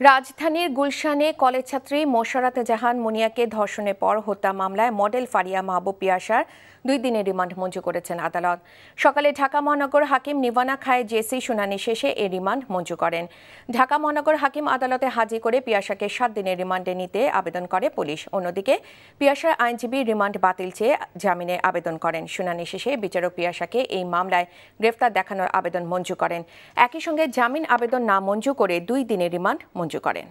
রাজধানীর গুলশানে কলেজ ছাত্রী মোশারাত জাহান মুনিয়াকে ধর্ষণের পর হত্যা মামলায় মডেল ফারিয়া মাহবুব পিয়াসার দুই দিনের রিমান্ড মঞ্জুর করেছেন আদালত। সকালে ঢাকা মহানগর হাকিম নিভানা খায় জেসি শুনানি শেষে এই রিমান্ড মঞ্জুর করেন। ঢাকা মহানগর হাকিম আদালতে হাজির করে পিয়াসাকে সাত দিনের রিমান্ডে নিতে আবেদন করে পুলিশ। অন্যদিকে পিয়াসার আইনজীবী রিমান্ড বাতিল চেয়ে জামিনে আবেদন করেন। শুনানি শেষে বিচারক পিয়াসাকে এই মামলায় গ্রেফতার দেখানোর আবেদন মঞ্জুর করেন। একই সঙ্গে জামিন আবেদন না মঞ্জুর করে দুই দিনের রিমান্ড মঞ্জুর করেন।